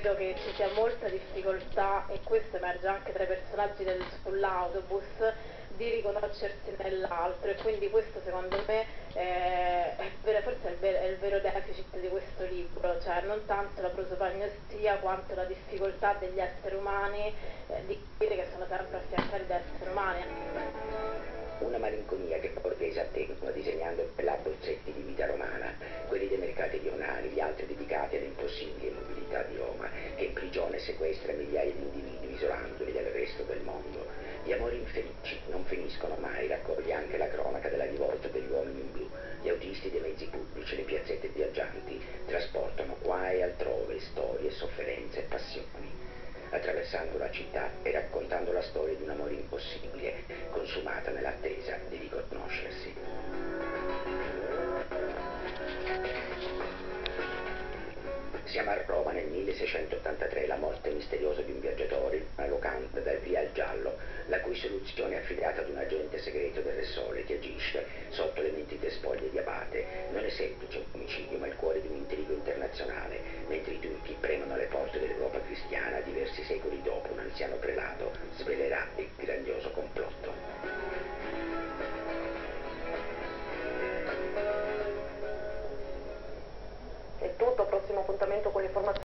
credo che ci sia molta difficoltà, e questo emerge anche tra i personaggi del, sull'autobus, di riconoscersi nell'altro e quindi questo secondo me è vero, forse è il, vero, è il, vero, deficit di questo libro, cioè non tanto la prosopagnosia quanto la difficoltà degli esseri umani eh, di dire che sono sempre affiancati da esseri umani. Una malinconia che Borghese attengono disegnando per la bozzetti di vita romana, quelli dei mercati rionali, gli altri dedicati all'impossibile mobilità di Roma, che in prigione sequestra migliaia di individui isolandoli dal resto del mondo. Gli amori infelici non finiscono mai, raccoglie anche la cronaca della rivolta degli uomini in blu. Gli autisti dei mezzi pubblici, le piazzette viaggianti, trasportano qua e altrove storie, sofferenze e passioni. Attraversando la città e raccontando la storia di un amore impossibile, consumata nell'attesa Siamo a Roma nel 1683, la morte misteriosa di un viaggiatore, una locanda dal via al giallo, la cui soluzione è affidata ad un agente segreto del Re Sole che agisce sotto le mentite spoglie di Abate. Non è semplice un omicidio, ma il cuore di un intrigo internazionale, mentre i turchi premono alle porte dell'Europa cristiana diversi secoli dopo un anziano prelato svelerà il grandioso complotto.